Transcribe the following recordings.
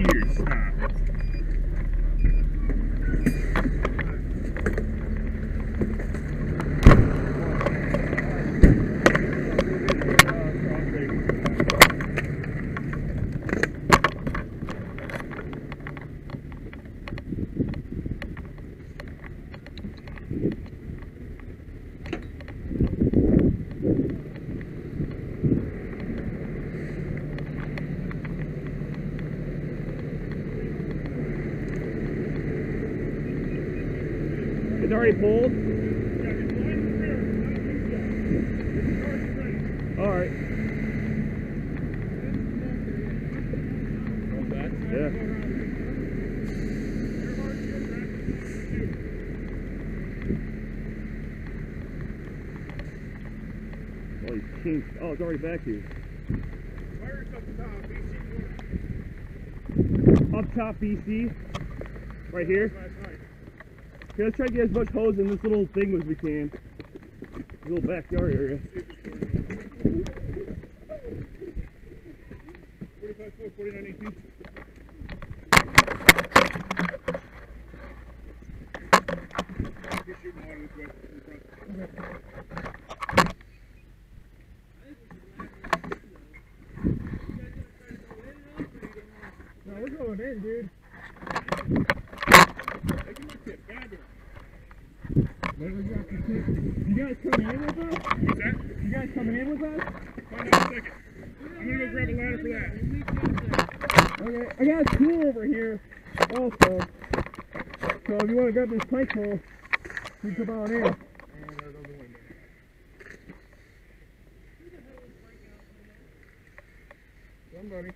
here. Stop. It's already pulled? Alright. Yeah. Oh, he's kinked. Oh, it's already back here. Up top, BC. Right here. Okay, let's try to get as much hose in this little thing as we can. Little backyard area. No, we're going in, dude. Maybe we got to take- You guys coming in with us? You guys coming in with us? I'm gonna go grab a ladder for that. Okay, I got a tool over here also. So if you want to grab this pipe hole, you come on in. Somebody.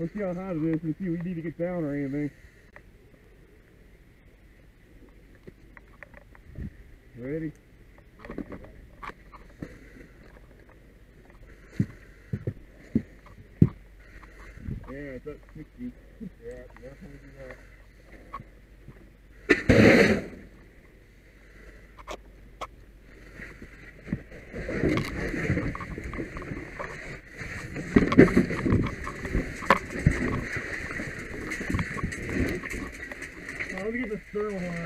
Let's see how hot it is and see if we need to get down or anything. Ready? Yeah, it's at 60. Yeah, definitely do that. Let me get the thermal on.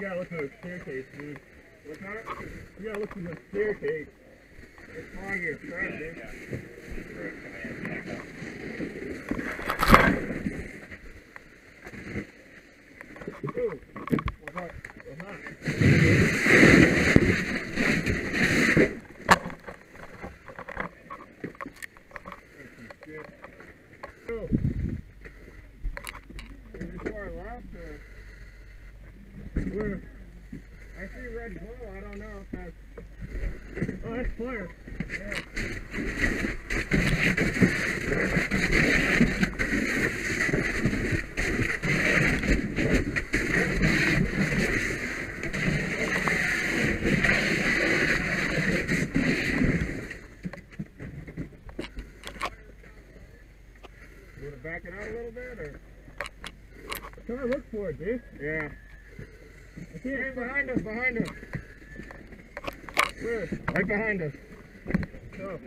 You gotta look through the staircase, dude. What's that? You gotta look through the staircase. It's on your front, dude. Ooh. Is this far left or? Where? I see red glow. I don't know if that's. Oh, that's to back it out a little bit or? Try to look for it, dude. Yeah. Can't behind us, behind us. Where? Right behind us. Oh.